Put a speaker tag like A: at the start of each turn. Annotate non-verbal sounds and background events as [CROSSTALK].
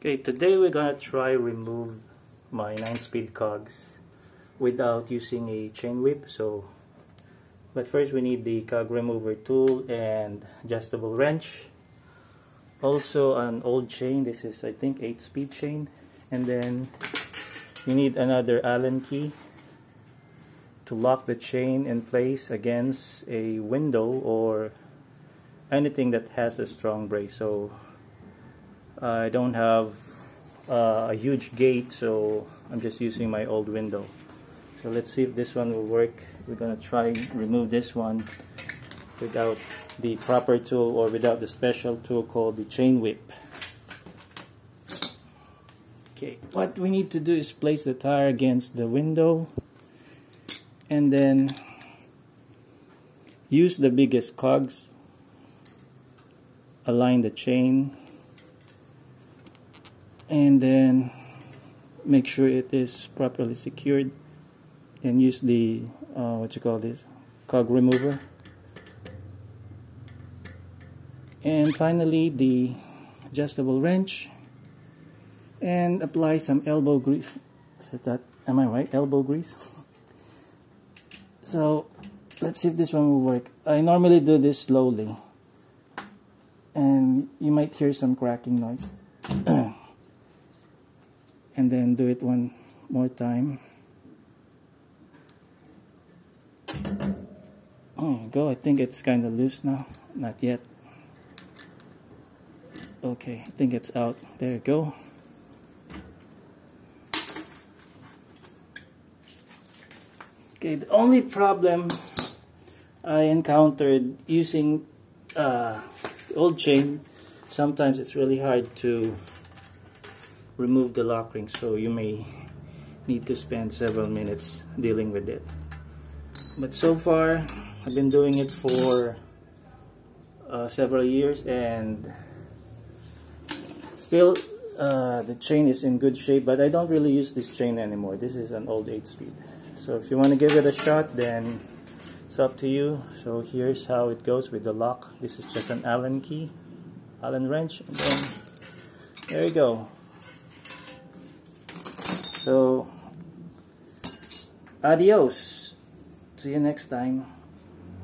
A: Okay, today we're gonna try remove my 9-speed cogs without using a chain whip. So, but first we need the cog remover tool and adjustable wrench. Also an old chain. This is I think 8-speed chain, and then you need another Allen key to lock the chain in place against a window or anything that has a strong brace. So I don't have uh, a huge gate so I'm just using my old window. So let's see if this one will work. We're gonna try remove this one without the proper tool or without the special tool called the chain whip. Okay what we need to do is place the tire against the window and then use the biggest cogs align the chain and then make sure it is properly secured. And use the uh, what you call this cog remover. And finally the adjustable wrench. And apply some elbow grease. Is that am I right? Elbow grease? So let's see if this one will work. I normally do this slowly. And you might hear some cracking noise [CLEARS THROAT] and then do it one more time. Oh go I think it's kind of loose now. Not yet. Okay I think it's out. There you go. Okay the only problem I encountered using uh, old chain sometimes it's really hard to remove the lock ring so you may need to spend several minutes dealing with it. But so far I've been doing it for uh, several years and still uh, the chain is in good shape but I don't really use this chain anymore. This is an old 8 speed. So if you want to give it a shot then it's up to you. So here's how it goes with the lock. This is just an Allen key Allen wrench and then there you go so, adios. See you next time.